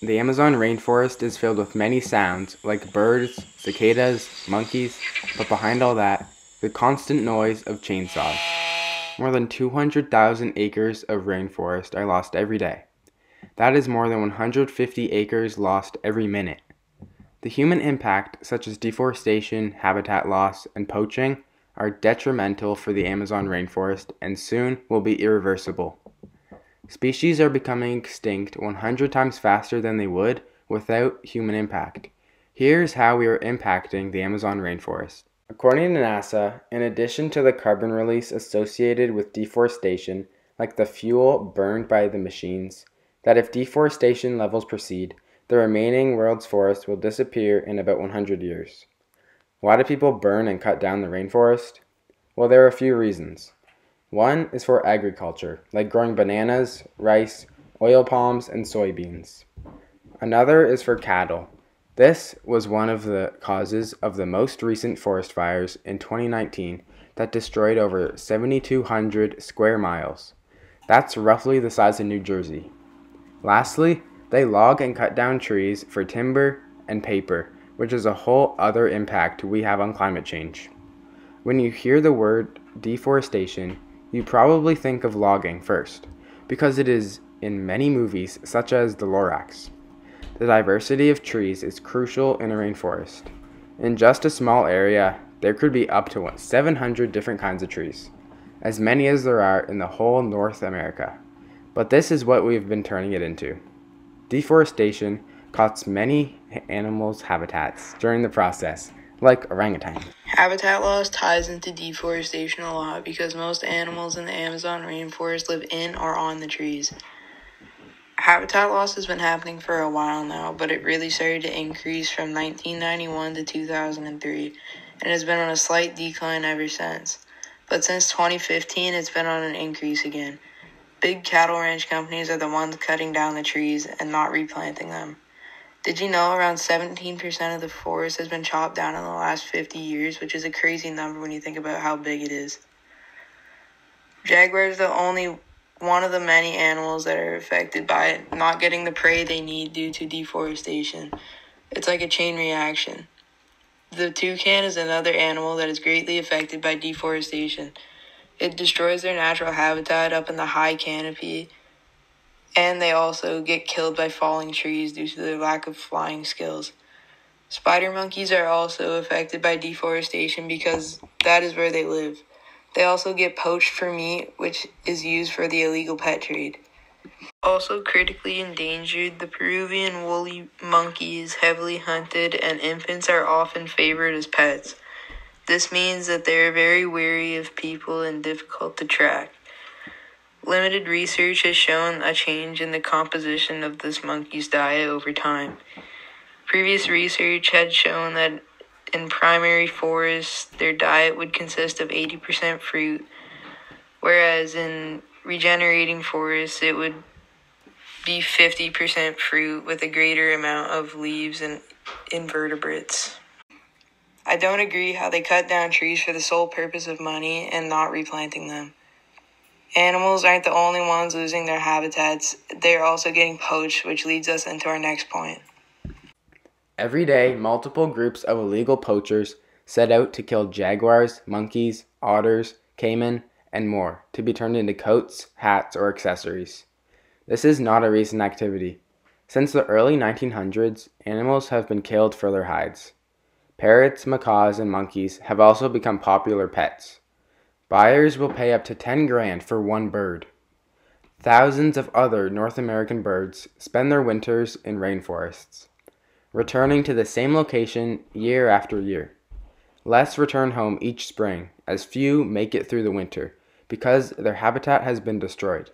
The Amazon rainforest is filled with many sounds, like birds, cicadas, monkeys, but behind all that, the constant noise of chainsaws. More than 200,000 acres of rainforest are lost every day. That is more than 150 acres lost every minute. The human impact, such as deforestation, habitat loss, and poaching, are detrimental for the Amazon rainforest and soon will be irreversible. Species are becoming extinct 100 times faster than they would without human impact. Here's how we are impacting the Amazon rainforest. According to NASA, in addition to the carbon release associated with deforestation, like the fuel burned by the machines, that if deforestation levels proceed, the remaining world's forests will disappear in about 100 years. Why do people burn and cut down the rainforest? Well, there are a few reasons. One is for agriculture, like growing bananas, rice, oil palms, and soybeans. Another is for cattle. This was one of the causes of the most recent forest fires in 2019 that destroyed over 7,200 square miles. That's roughly the size of New Jersey. Lastly, they log and cut down trees for timber and paper, which is a whole other impact we have on climate change. When you hear the word deforestation, you probably think of logging first, because it is in many movies, such as The Lorax. The diversity of trees is crucial in a rainforest. In just a small area, there could be up to 700 different kinds of trees, as many as there are in the whole North America. But this is what we've been turning it into. Deforestation cuts many animals' habitats during the process, like orangutan. Habitat loss ties into deforestation a lot because most animals in the Amazon rainforest live in or on the trees. Habitat loss has been happening for a while now, but it really started to increase from 1991 to 2003 and has been on a slight decline ever since. But since 2015, it's been on an increase again. Big cattle ranch companies are the ones cutting down the trees and not replanting them. Did you know around 17% of the forest has been chopped down in the last 50 years, which is a crazy number when you think about how big it is? Jaguars are the only one of the many animals that are affected by not getting the prey they need due to deforestation. It's like a chain reaction. The toucan is another animal that is greatly affected by deforestation. It destroys their natural habitat up in the high canopy, and they also get killed by falling trees due to their lack of flying skills. Spider monkeys are also affected by deforestation because that is where they live. They also get poached for meat, which is used for the illegal pet trade. Also critically endangered, the Peruvian woolly monkey is heavily hunted and infants are often favored as pets. This means that they are very wary of people and difficult to track. Limited research has shown a change in the composition of this monkey's diet over time. Previous research had shown that in primary forests, their diet would consist of 80% fruit, whereas in regenerating forests, it would be 50% fruit with a greater amount of leaves and invertebrates. I don't agree how they cut down trees for the sole purpose of money and not replanting them. Animals aren't the only ones losing their habitats, they are also getting poached, which leads us into our next point. Every day, multiple groups of illegal poachers set out to kill jaguars, monkeys, otters, caiman, and more to be turned into coats, hats, or accessories. This is not a recent activity. Since the early 1900s, animals have been killed for their hides. Parrots, macaws, and monkeys have also become popular pets. Buyers will pay up to 10 grand for one bird. Thousands of other North American birds spend their winters in rainforests, returning to the same location year after year. Less return home each spring, as few make it through the winter because their habitat has been destroyed.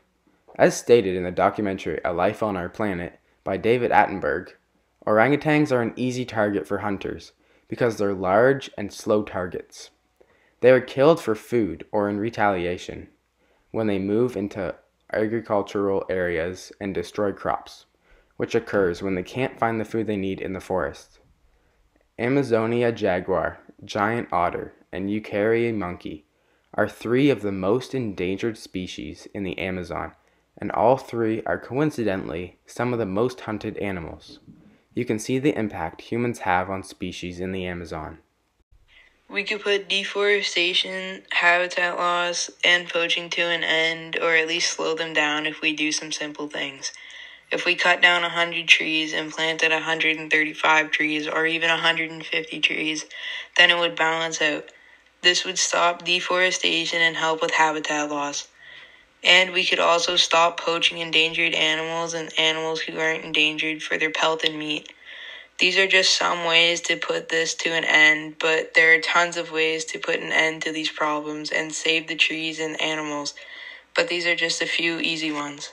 As stated in the documentary A Life on Our Planet by David Attenborough, orangutans are an easy target for hunters because they're large and slow targets. They are killed for food or in retaliation when they move into agricultural areas and destroy crops, which occurs when they can't find the food they need in the forest. Amazonia jaguar, giant otter, and Uakari monkey are three of the most endangered species in the Amazon and all three are coincidentally some of the most hunted animals. You can see the impact humans have on species in the Amazon. We could put deforestation, habitat loss, and poaching to an end, or at least slow them down if we do some simple things. If we cut down 100 trees and planted 135 trees, or even 150 trees, then it would balance out. This would stop deforestation and help with habitat loss. And we could also stop poaching endangered animals and animals who aren't endangered for their pelt and meat. These are just some ways to put this to an end, but there are tons of ways to put an end to these problems and save the trees and animals. But these are just a few easy ones.